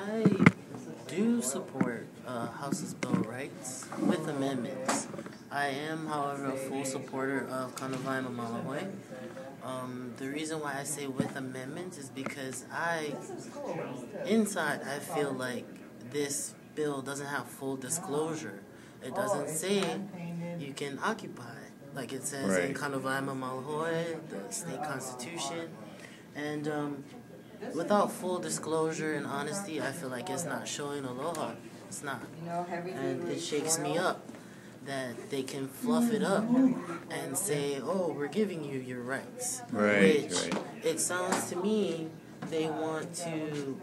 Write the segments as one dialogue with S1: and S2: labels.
S1: I do support uh, House's Bill of Rights with amendments. I am, however, a full supporter of Kānāwai Māmalahoe. Um, the reason why I say with amendments is because I, inside, I feel like this bill doesn't have full disclosure. It doesn't say you can occupy, like it says in
S2: Right.
S1: Kānāwai Māmalahoe, the state constitution. And um, without full disclosure and honesty, I feel like it's not showing aloha. It's not. And it shakes me up that they can fluff it up and say, oh, we're giving you your rights.
S2: Right,
S1: Which
S2: right.
S1: it sounds to me they want to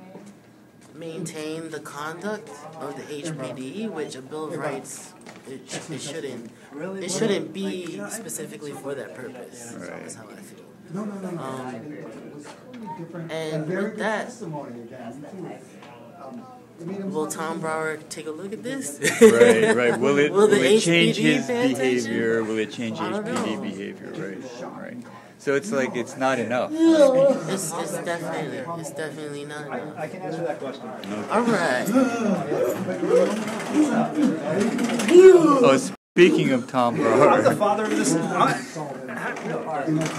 S1: maintain the conduct of the HPD, which a Bill of Rights, it, sh- it shouldn't. It shouldn't be specifically for that purpose.
S2: Right.
S1: That's how I feel.
S3: No, no, no, no.
S1: Um,
S3: And
S1: and
S3: very
S1: with
S3: good
S1: that,
S3: testimony again, too. Um, you mean him
S1: will Tom
S3: to-
S1: Brower take a look at this?
S2: right, right. Will it
S1: Will
S2: will, it change his
S1: pay attention?
S2: behavior? Will it change
S1: I don't
S2: HPD behavior? Right, right. So it's like it's not enough.
S1: It's, it's definitely it's definitely not enough.
S4: I can answer that question.
S1: All right.
S2: Oh, speaking of Tom Brower.
S4: I'm the
S2: Brower.
S4: father of this. I,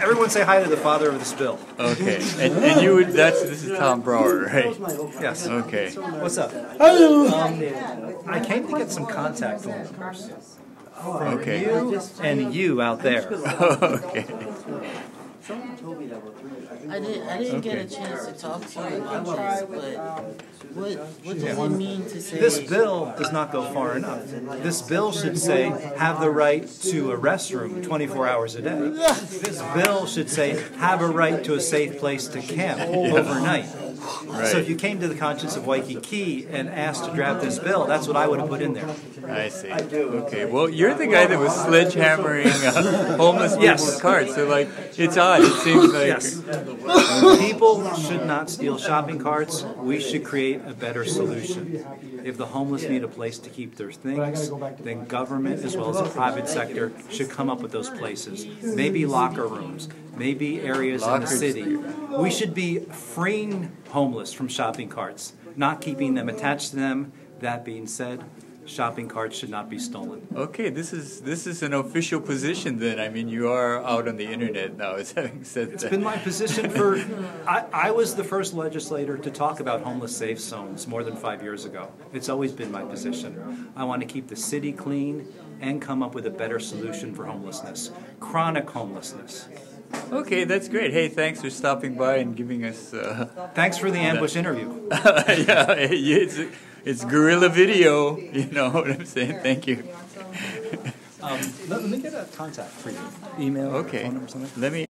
S4: everyone say hi to the father of this bill.
S2: Okay, and, and you would that's this is Tom Brower, right?
S4: Yes.
S2: Okay.
S4: What's up? Um, I came to get some contact forms from
S2: Okay.
S4: you and you out there.
S2: okay.
S1: I didn't I didn't get a chance to talk to you about this, but what what does it mean to say
S4: This bill does not go far enough. This bill should say have the right to a restroom 24 hours a day. This bill should say have a right to a safe place to camp overnight. So if you came to the conscience of Waikiki and asked to draft this bill, that's what I would have put in there.
S2: I see. Okay. Well, you're the guy that was sledgehammering uh, homeless people's
S4: Yes.
S2: carts. So like, it's odd. It seems like
S4: Yes. People should not steal shopping carts. We should create a better solution. If the homeless need a place to keep their things, then government as well as the private sector should come up with those places. Maybe locker rooms, maybe areas in the city. We should be freeing homeless from shopping carts, not keeping them attached to them. That being said, shopping carts should not be stolen.
S2: Okay, this is this is an official position then. I mean, you are out on the internet now. As having said
S4: It's
S2: that.
S4: been my position for. I, I was the first legislator to talk about homeless safe zones more than five years ago. It's always been my position. I want to keep the city clean and come up with a better solution for homelessness, chronic homelessness.
S2: Okay, that's great. Hey, thanks for stopping by and giving us. Uh,
S4: Thanks for the ambush interview.
S2: yeah, it's it's guerrilla video. You know what I'm saying? Thank you.
S4: Um, let, let me get a contact for you. Email,
S2: Okay,
S4: phone number, something.
S2: let me.